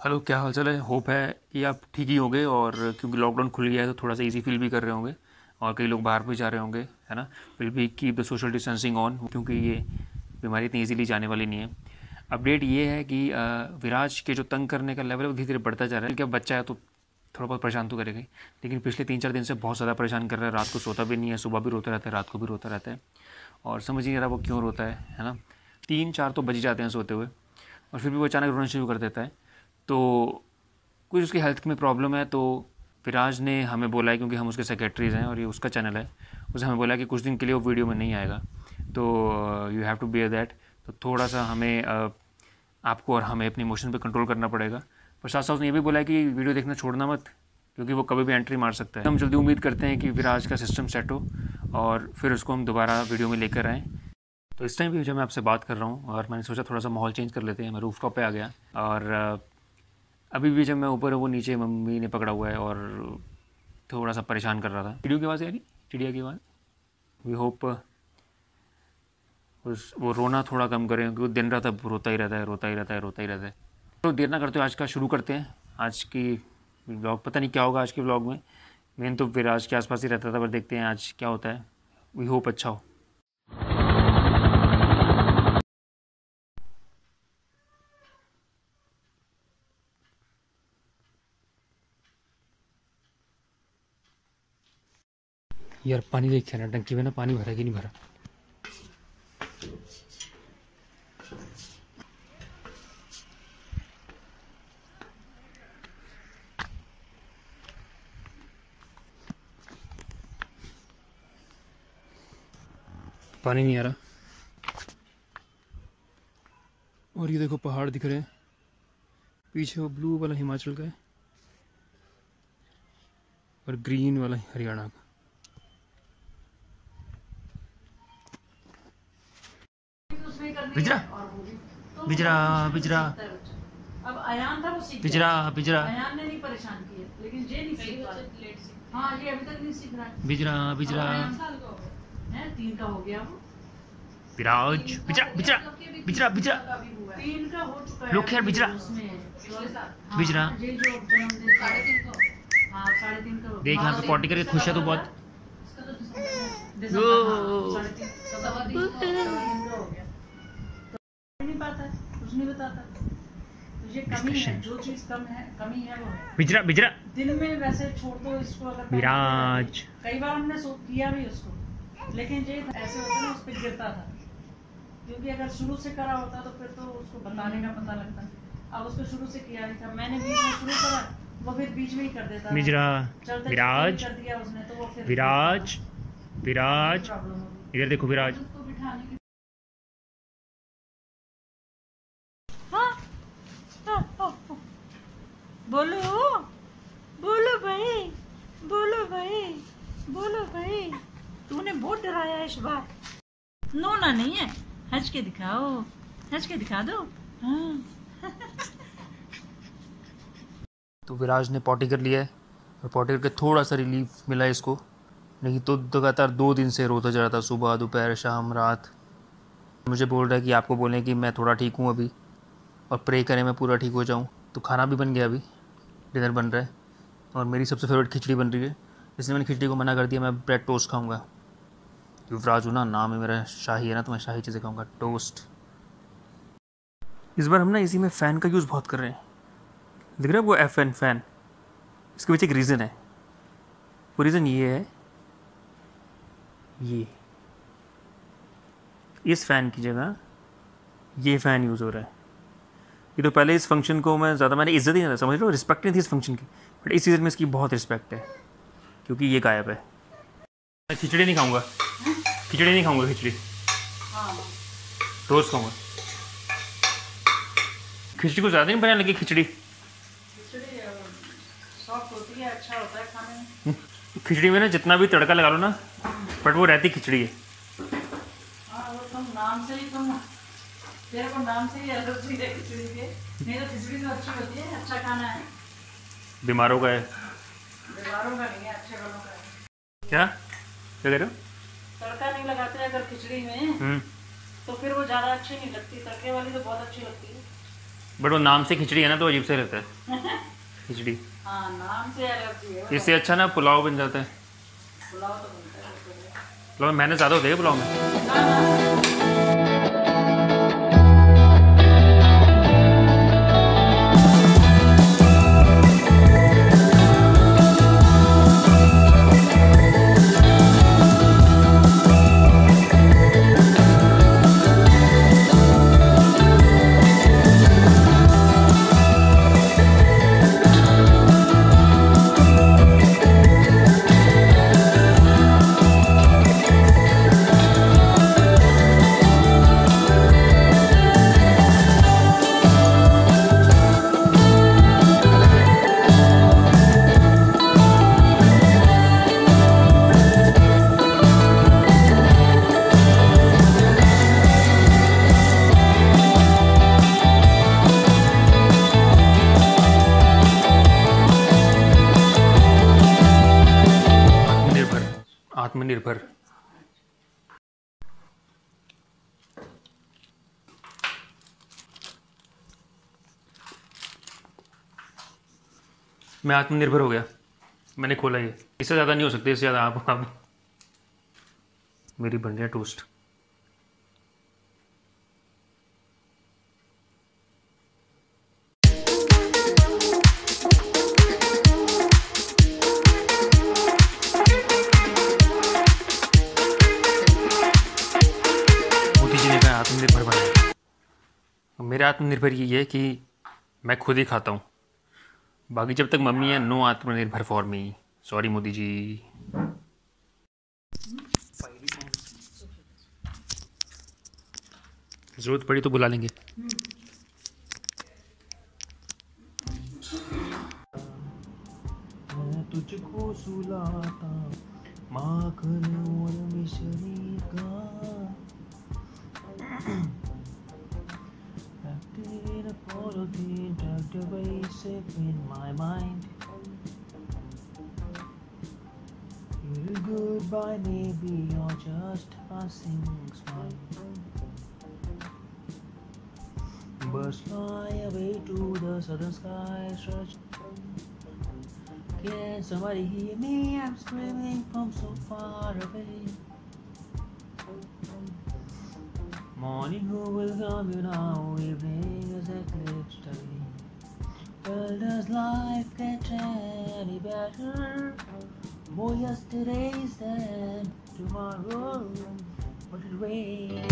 Hello, क्या हाल चाल है? होप है कि आप ठीक ही होंगे और क्योंकि लॉकडाउन खुल गया है तो थोड़ा सा इजी फील भी कर रहे होंगे और कई लोग बाहर भी जा रहे होंगे, है ना? विल भी keep the social distancing on क्योंकि ये बीमारी इतनी ईजीली जाने वाली नहीं है। अपडेट ये है कि विराज के जो तंग करने का लेवल है वो धीरे धीरे बढ़ता जा रहा है। क्या बच्चा है तो थोड़ा बहुत परेशान तो करेगा लेकिन पिछले तीन चार दिन से बहुत ज़्यादा परेशान कर रहा है। रात को सोता भी नहीं है, सुबह भी रोता रहता है, रात को भी रोता रहता है। और समझ नहीं आ रहा वो क्यों रोता है है ना? तीन चार तो बज जाते हैं सोते हुए और फिर भी वो अचानक रोना शुरू कर देता है। तो कुछ उसकी हेल्थ में प्रॉब्लम है तो विराज ने हमें बोला है क्योंकि हम उसके सेक्रेटरीज़ हैं और ये उसका चैनल है उसने हमें बोला कि कुछ दिन के लिए वो वीडियो में नहीं आएगा। तो you have to bear that तो थोड़ा सा हमें uh, आपको और हमें अपनी इमोशन पे कंट्रोल करना पड़ेगा। पर साथ साथ उसने ये भी बोला है कि वीडियो देखना छोड़ना मत क्योंकि वो कभी भी एंट्री मार सकता है। हम जल्दी उम्मीद करते हैं कि विराज का सिस्टम सेट हो और फिर उसको हम दोबारा वीडियो में लेकर आएँ। तो इस टाइम भी जब मैं आपसे बात कर रहा हूँ और मैंने सोचा थोड़ा सा माहौल चेंज कर लेते हैं मैं रूफ टॉप पर आ गया और uh, अभी भी जब मैं ऊपर हूँ, वो नीचे मम्मी ने पकड़ा हुआ है और थोड़ा सा परेशान कर रहा था। चिड़ियों की आवाज़ यानी चिड़िया की आवाज़? वी होप उस, वो रोना थोड़ा कम करें, क्योंकि दिन रात अब रोता ही रहता है, रोता ही रहता है, रोता ही रहता है। तो देर ना करते हो आज का शुरू करते हैं। आज की ब्लॉग पता नहीं क्या होगा आज के ब्लॉग में। मेन तो फिर आज के आसपास ही रहता था, पर देखते हैं आज क्या होता है। वी होप अच्छा हो। यार, पानी देख ना टंकी में ना पानी भरा कि नहीं भरा? पानी नहीं आ रहा। और ये देखो पहाड़ दिख रहे हैं। पीछे वो ब्लू वाला हिमाचल का है। और ग्रीन वाला हरियाणा का। बिजरा बिजरा बिजरा। अब अयान था वो सीख बिजरा बिजरा। अयान ने नहीं परेशान किया लेकिन जे नहीं सीख पा हाँ ये अभी तक नहीं सीख रहा बिजरा बिजरा। है तीन का हो गया वो। विराज बिजरा बिजरा बिजरा बिजरा। तीन का हो चुका है। लोग यार बिजरा। बिजरा। ये जो जन्मदिन साढ़े तीन का साढ़े तीन का देख यहाँ पे पॉटी करके खुश है तू बहुत दिसंबर, हाँ, साढ़े तीन सवा तीन का तीन का हो गया तो नहीं पाता है कुछ नहीं बताता। तो कमी है जो चीज़ कम है कमी है वो है। बिजरा बिजरा। दिन में वैसे छोड़ दो इसको अगर विराज। कई बार हमने किया भी उसको। लेकिन ये ऐसे होता ना उस पर गिरता था। क्योंकि अगर शुरू से करा होता तो फिर तो उसको बताने का पता लगता। अब उसको शुरू से किया नहीं था। मैंने बीच में शुरू करा वो फिर बीच में ही कर देता बिजरा विराज। कर दिया उसने तो वो फिर विराज विराज। इधर देखो विराज उसको बिठाने की बोलो बोलो भाई बोलो भाई बोलो भाई। तूने बहुत डराया इस बार। नोना नहीं है। हंस के दिखाओ, हंस के दिखा दो। हाँ। तो विराज ने पॉटी कर लिया है और पॉटी करके थोड़ा सा रिलीफ मिला इसको। नहीं तो लगातार दो दिन से रोता जा रहा था, सुबह, दोपहर, शाम, रात। मुझे बोल रहा है कि आपको बोलें कि मैं थोड़ा ठीक हूँ अभी और प्रे करें, मैं पूरा ठीक हो जाऊँ। तो खाना भी बन गया अभी। डिनर बन रहा है और मेरी सबसे फेवरेट खिचड़ी बन रही है। इसलिए मैंने खिचड़ी को मना कर दिया, मैं ब्रेड टोस्ट खाऊँगा। युवराज हूँ ना, नाम है मेरा, शाही है ना तो मैं शाही चीज़ें खाऊँगा, टोस्ट। इस बार हम ना इसी में फ़ैन का यूज़ बहुत कर रहे हैं। दिख रहा है वो एफ़ एन फ़ैन? इसके पीछे एक रीज़न है। वो रीज़न ये है, ये। इस फ़ैन की जगह ये फ़ैन यूज़ हो रहा है। ये तो पहले इस फ़ंक्शन को मैं ज़्यादा मैंने इज़्ज़त ही नहीं समझ रहा हूँ? रिस्पेक्ट नहीं थी इस फ़ंक्शन की। बट इस सीज़न में इसकी बहुत रिस्पेक्ट है क्योंकि ये गायब है। मैं खिचड़ी नहीं खाऊँगा। खिचड़ी नहीं खाऊँगा खिचड़ी। रोज़ खाऊँगा। खिचड़ी को ज़्यादा नहीं बनाने लगी खिचड़ी? है अच्छा होता है खाने में। खिचड़ी में ना जितना भी तड़का लगा लो ना बट वो रहती खिचड़ी है। तेरे को नाम से ही एलर्जी है खिचड़ी के नहीं तो खिचड़ी तो अच्छी होती है अच्छा खाना है। बीमारों का है। बीमारों का नहीं है अच्छे वालों का है। क्या? क्या कह रहे हो? तड़का नहीं लगाते अगर खिचड़ी में। हम्म। तो फिर वो ज़्यादा अच्छी नहीं लगती तड़के वाली तो बहुत अच्छी लगती है। बट वो नाम से खिचड़ी है ना तो अजीब से रहता है। खिचड़ी। हाँ नाम से एलर्जी है। इससे अच्छा ना पुलाव बन जाता है। पुलाव तो बनता है पुलाव मेहनत ज़्यादा होती है पुलाव में? आत्मनिर्भर। मैं आत्मनिर्भर हो गया। मैंने खोला ये। इससे ज़्यादा नहीं हो सकते, इससे ज़्यादा आप आप मेरी बन टोस्ट। मेरा आत्मनिर्भर ये है कि मैं खुद ही खाता हूँ। बाकी जब तक मम्मी है नो आत्मनिर्भर for me sorry Modi ji. ज़रूरत पड़ी तो बुला लेंगे। तुझको सुलाता माखन और मिश्री safe in my mind. You're goodbye, maybe you're just passing smile. Birds fly away to the southern sky. Can somebody hear me? I'm screaming from so far away. Morning, who will come you now? Evening is eclipsed away. Well, does life get any better? More yesterdays than tomorrow. But it rains.